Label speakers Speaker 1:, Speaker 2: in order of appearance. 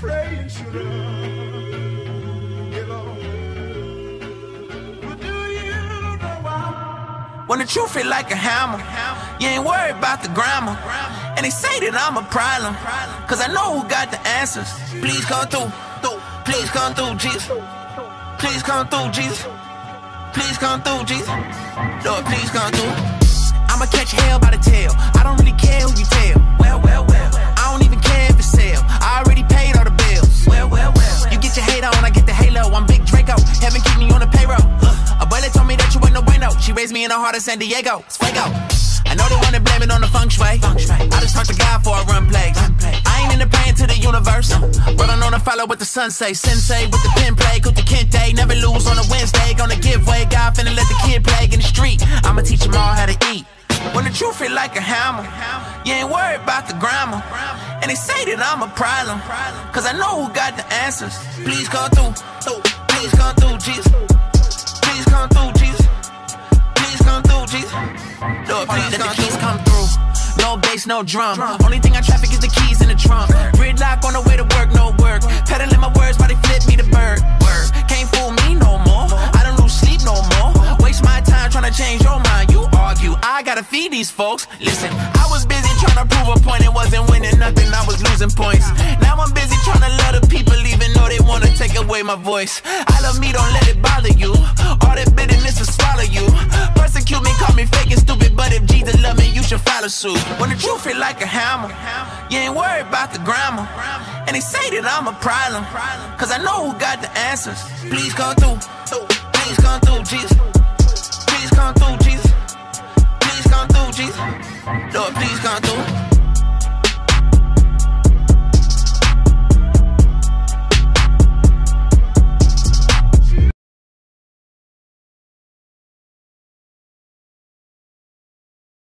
Speaker 1: pray you should give up. But do you know?
Speaker 2: When the truth hit like a hammer, you ain't worried about the grammar. And they say that I'm a problem, cause I know who got the answers. Please come through, please come through, Jesus. Please come through, Jesus. Please come through, Jesus. Lord, please come through. I'ma catch hell by the tail. I don't really care who you tell. Well, well, well. I'm Big Draco. Heaven keep me on the payroll. A bullet told me that you ain't no bueno. She raised me in the heart of San Diego. It's Fuego. I know they wanna blame it on the feng shui. I just talk to God for a run play. I ain't in the pain to the universe. But I know to follow what the sun say. Sensei with the pen play, cook the kente. Never lose on a Wednesday. Truth hit like a hammer, you ain't worried about the grammar. And they say that I'm a problem, cause I know who got the answers. Please come through, please come through, Jesus. Please come through, Jesus. Please come through, Jesus. Lord, please let the keys come through. No bass, no drum. Only thing I traffic is the keys in the trunk. Gridlock on the way to work, gotta feed these folks. Listen, I was busy trying to prove a point. It wasn't winning nothing, I was losing points. Now I'm busy trying to love the people, even though they wanna take away my voice. I love me, don't let it bother you. All that bitterness will swallow you. Persecute me, call me fake and stupid, but if Jesus love me, you should follow suit. When the truth hit like a hammer, you ain't worried about the grammar. And they say that I'm a problem, cause I know who got the answers. Please come through, please come through, Jesus. Please come through, Jesus.